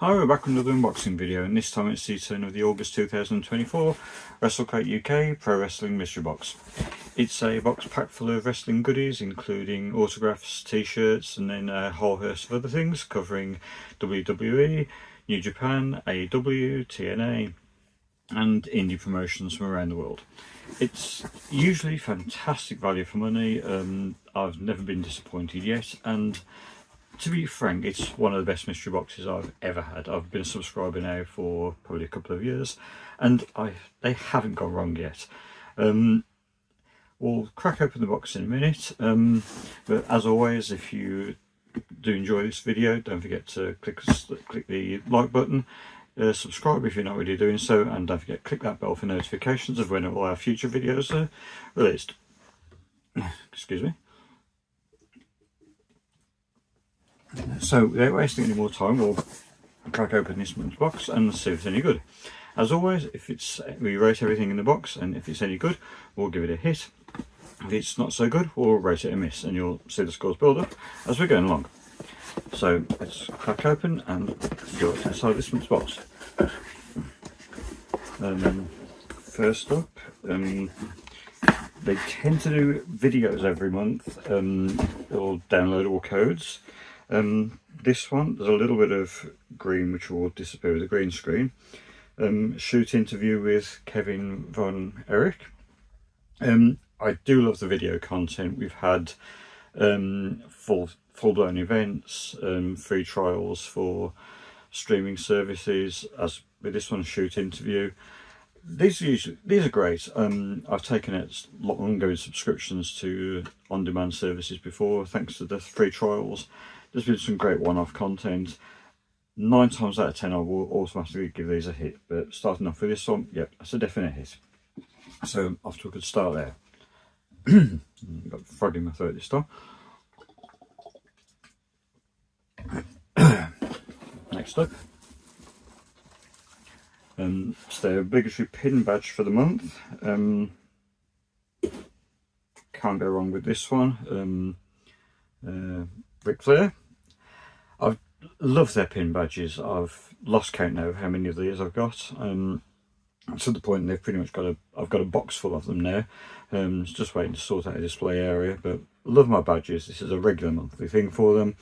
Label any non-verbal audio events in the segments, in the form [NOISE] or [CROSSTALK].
Hi, we're back with another unboxing video and this time it's the turn of the August 2024 WrestleCrate UK Pro Wrestling Mystery Box. It's a box packed full of wrestling goodies including autographs, t-shirts and then a whole host of other things covering WWE, New Japan, AEW, TNA and indie promotions from around the world. It's usually fantastic value for money, um, I've never been disappointed yet and to be frank, it's one of the best mystery boxes I've ever had. I've been a subscriber now for probably a couple of years, and I they haven't gone wrong yet. Um, we'll crack open the box in a minute, um, but as always, if you do enjoy this video, don't forget to click click the like button. Uh, subscribe if you're not already doing so and don't forget click that bell for notifications of when all our future videos are released [COUGHS] excuse me So without wasting any more time, we'll crack open this month's box and see if it's any good. As always, if it's we rate everything in the box, and if it's any good, we'll give it a hit. If it's not so good, we'll rate it a miss, and you'll see the scores build up as we're going along. So let's crack open and go inside this month's box. Um, first up, um, they tend to do videos every month, um, or downloadable codes. Um, this one, there's a little bit of green which will disappear with the green screen. Um, shoot interview with Kevin Von Erich. Um, I do love the video content. We've had um, full full blown events, um, free trials for streaming services. As with this one, shoot interview. These are usually these are great. Um, I've taken it ongoing subscriptions to on-demand services before, thanks to the free trials there's been some great one-off content. Nine times out of ten I will automatically give these a hit, but starting off with this one, yep, that's a definite hit. So off to a good start there. [CLEARS THROAT] got frog in my throat this time. [CLEARS THROAT] Next up. Um, it's their obligatory pin badge for the month. Um, can't go wrong with this one. Um, uh, Ric Flair. I love their pin badges. I've lost count now how many of these I've got. Um, to the point they've pretty much got a I've got a box full of them now. Um, just waiting to sort out a display area. But love my badges. This is a regular monthly thing for them.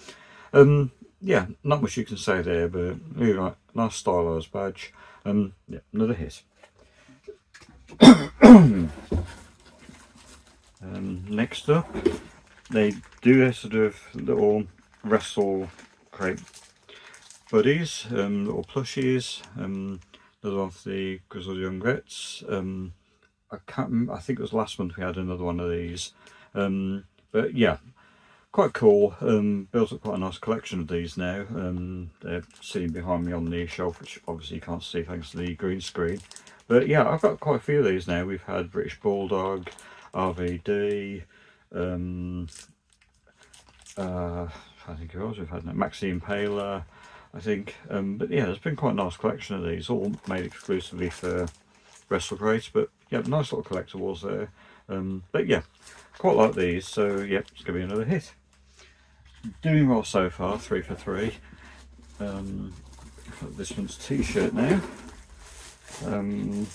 Um, yeah, not much you can say there, but really like nice stylized badge. Um, yeah, another hit. [COUGHS] um, next up, they do a sort of little wrestle buddies, um, little plushies. Um, another one for the Grizzled Young Vets. Um, I can't. I think it was last month we had another one of these. Um, but yeah, quite cool. Um, built up quite a nice collection of these now. Um, they're sitting behind me on the shelf, which obviously you can't see thanks to the green screen. But yeah, I've got quite a few of these now. We've had British Bulldog, RVD, um, uh, I think who else we've had now? Maxi I think. Um, but yeah, there's been quite a nice collection of these, all made exclusively for WrestleCrate. But yeah, nice little collectibles there. Um, but yeah, quite like these. So yeah, it's going to be another hit. Doing well so far, three for three. Um, this one's t-shirt now. Um,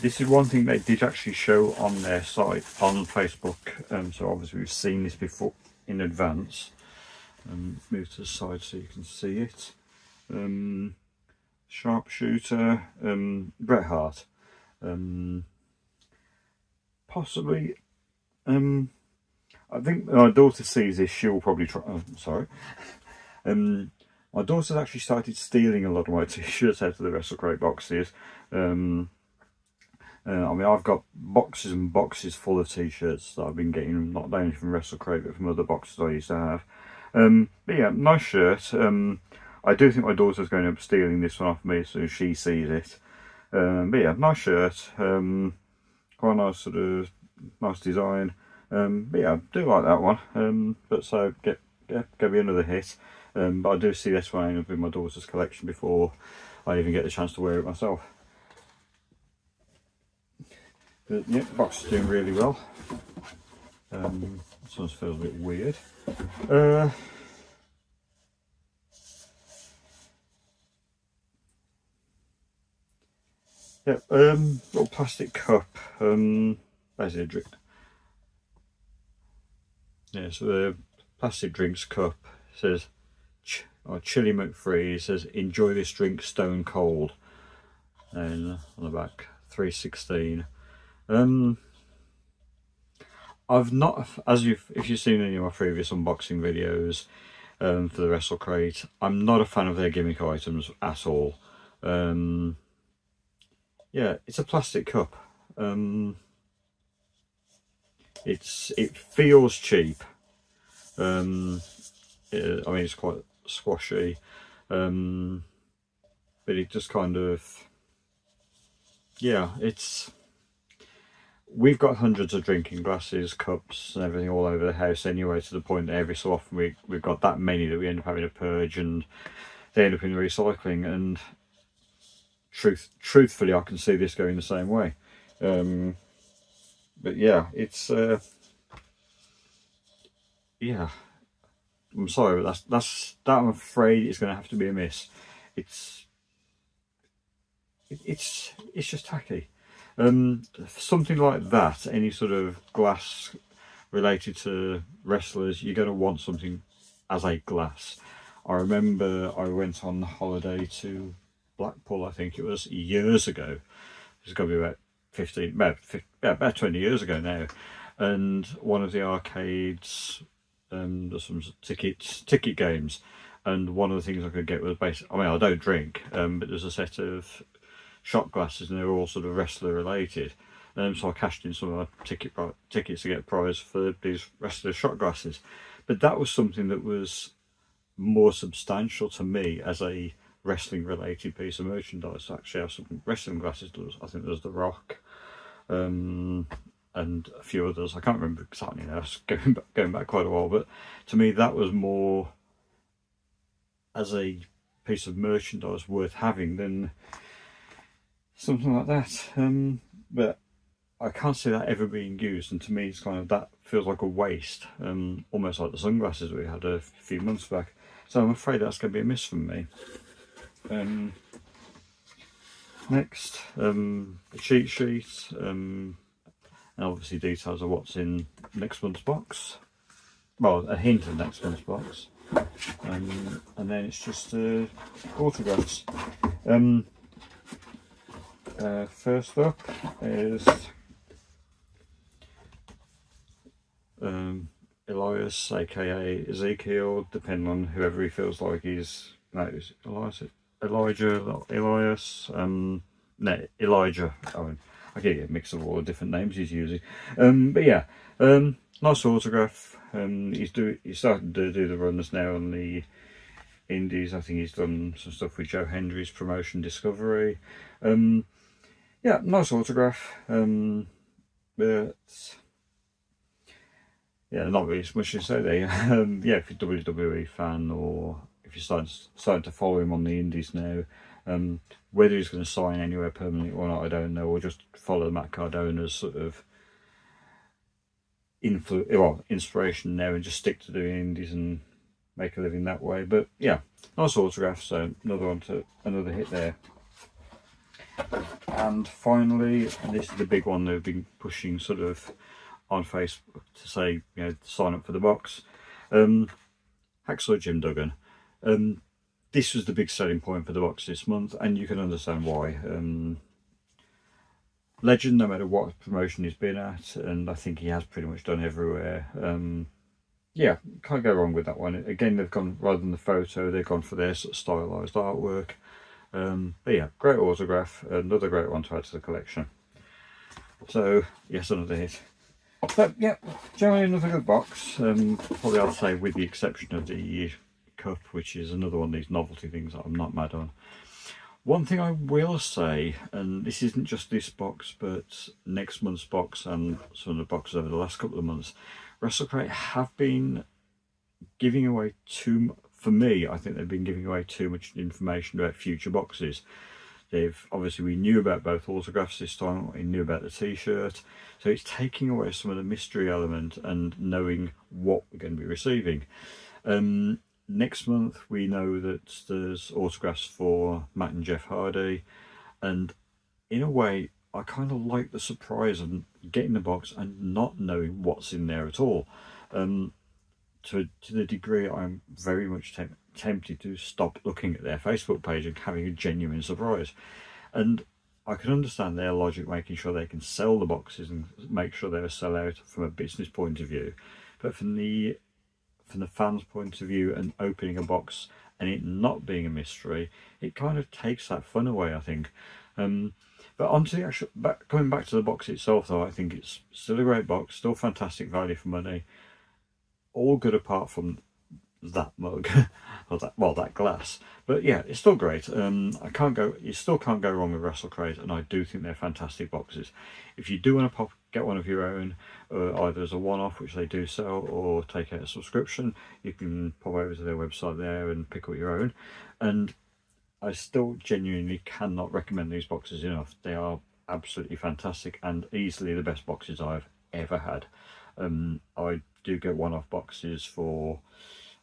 this is one thing they did actually show on their site on Facebook um, so obviously we've seen this before in advance. Um, move to the side so you can see it. Um, sharpshooter um, Bret Hart. Um, possibly um, I think my daughter sees this she'll probably try oh, sorry. [LAUGHS] Um, my daughter's actually started stealing a lot of my [LAUGHS] t-shirts out of the WrestleCrate boxes. Um, uh, I mean, I've got boxes and boxes full of t-shirts that I've been getting, not only from WrestleCrate, but from other boxes I used to have. Um, but yeah, nice shirt. Um, I do think my daughter's going to be stealing this one off me as soon as she sees it. Um, but yeah, nice shirt. Um, quite nice sort of, nice design. Um, but yeah, I do like that one. Um, but so, get, get, get me another hit. but I do see this one in my daughter's collection before I even get the chance to wear it myself. But yeah, box is doing really well. Um, this one feels a bit weird. Uh, yeah, um, little plastic cup. Um, there's a drink. Yeah, so the plastic drinks cup says, ch or Chili McFree says, enjoy this drink stone cold. And on the back, 316. Um, I've not, as you've, if you've seen any of my previous unboxing videos um, for the Wrestle Crate, I'm not a fan of their gimmick items at all. Um, yeah, it's a plastic cup. Um, it's it feels cheap. Um, it, I mean, it's quite squashy, um, but it just kind of yeah, it's we've got hundreds of drinking glasses, cups, and everything all over the house anyway. To the point that every so often we we've got that many that we end up having to purge and they end up in recycling. And truth, truthfully, I can see this going the same way. Um, but yeah, it's uh, yeah. I'm sorry, but that's that's that. I'm afraid it's going to have to be a miss. It's it's it's just tacky. Um, something like that, any sort of glass related to wrestlers, you're going to want something as a glass. I remember I went on holiday to Blackpool, I think it was years ago. It's got to be about 15, about, 15, about 20 years ago now. And one of the arcades, um, there's some tickets, ticket games. And one of the things I could get was basically, I mean, I don't drink, um, but there's a set of shot glasses and they were all sort of wrestler related. Um, so I cashed in some of my ticket tickets to get a prize for these wrestler shot glasses. But that was something that was more substantial to me as a wrestling related piece of merchandise to actually have some wrestling glasses. I think there's The Rock um, and a few others. I can't remember exactly now, it's going back, going back quite a while. But to me, that was more as a piece of merchandise worth having than something like that. Um, but I can't see that ever being used, and to me, it's kind of that feels like a waste, um, almost like the sunglasses we had a few months back. So I'm afraid that's going to be a miss from me. Um, next, um, the cheat sheet, um, and obviously details of what's in next month's box. Well, a hint of next month's box. Um, and then it's just uh, autographs. Uh, first up is um, Elias, aka Ezekiel, depending on whoever he feels like he's. No, Elias, Elijah, Elias, um, no, Elijah. I mean, I get a mix of all the different names he's using. Um, but yeah, um, nice autograph. Um, he's do he's starting to do the runs now on the indies. I think he's done some stuff with Joe Hendry's promotion Discovery. Um, yeah, nice autograph. Um, but yeah, not really much to say there. [LAUGHS] Um, yeah, if you're a WWE fan or if you're starting, starting to follow him on the indies now, um, whether he's going to sign anywhere permanently or not, I don't know, or just follow Matt Cardona's sort of influ well, inspiration there and just stick to doing indies and make a living that way. But yeah, nice autograph, so another one to another hit there. And finally, this is the big one they've been pushing sort of on Facebook to say, you know, sign up for the box. Um, Hacksaw Jim Duggan. Um, this was the big selling point for the box this month, and you can understand why. Um, legend, no matter what promotion he's been at, and I think he has pretty much done everywhere. Um, yeah, can't go wrong with that one. Again, they've gone rather than the photo, they've gone for their sort of stylized artwork. Um, but yeah, great autograph, another great one to add to the collection. So, yes, another hit. But yeah, generally another good box. Um, probably I'll say with the exception of the cup, which is another one of these novelty things that I'm not mad on. One thing I will say, and this isn't just this box, but next month's box and some of the boxes over the last couple of months, WrestleCrate have been giving away too for me, I think they've been giving away too much information about future boxes. They've obviously we knew about both autographs this time. We knew about the T-shirt, so it's taking away some of the mystery element and knowing what we're going to be receiving. Um, next month we know that there's autographs for Matt and Jeff Hardy, and in a way, I kind of like the surprise of getting the box and not knowing what's in there at all. Um, to, to the degree I'm very much te tempted to stop looking at their Facebook page and having a genuine surprise. And I can understand their logic making sure they can sell the boxes and make sure they're a sellout from a business point of view. But from the from the fans' point of view and opening a box and it not being a mystery, it kind of takes that fun away, I think. Um, but onto the actual, back, coming back to the box itself though, I think it's still a great box, still fantastic value for money. All good apart from that mug [LAUGHS] or that well that glass. But yeah it's still great. Um i can't go you still can't go wrong with WrestleCrate and i do think they're fantastic boxes. If you do want to pop get one of your own uh, either as a one-off which they do sell or take out a subscription you can pop over to their website there and pick up your own. And i still genuinely cannot recommend these boxes enough. They are absolutely fantastic and easily the best boxes i've ever had um i do get one-off boxes for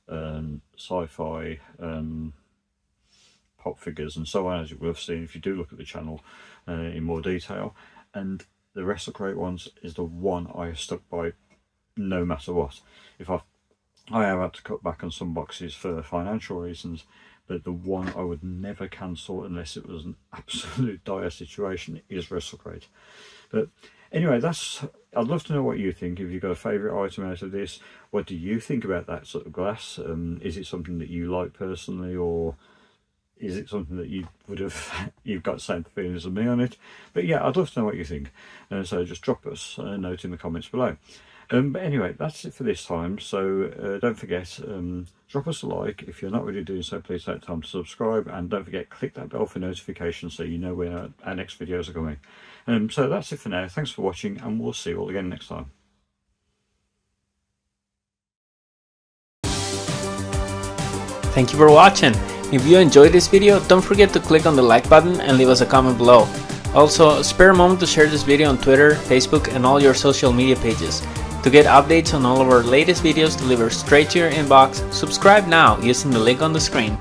um, sci-fi um, pop figures and so on as you will have seen if you do look at the channel uh, in more detail. And the WrestleCrate ones is the one I have stuck by no matter what. If I've I have had to cut back on some boxes for financial reasons but the one I would never cancel unless it was an [LAUGHS] absolute dire situation is WrestleCrate but anyway that's I'd love to know what you think if you've got a favourite item out of this what do you think about that sort of glass um, is it something that you like personally or is it something that you would have [LAUGHS] you've got the same feelings as me on it but yeah I'd love to know what you think and uh, so just drop us a note in the comments below um, but anyway, that's it for this time. So uh, don't forget, um, drop us a like. If you're not already doing so, please take time to subscribe. And don't forget, click that bell for notifications so you know when our, our next videos are coming. Um, so that's it for now. Thanks for watching and we'll see you all again next time. Thank you for watching. If you enjoyed this video, don't forget to click on the like button and leave us a comment below. Also, spare a moment to share this video on Twitter, Facebook and all your social media pages. To get updates on all of our latest videos delivered straight to your inbox, subscribe now using the link on the screen.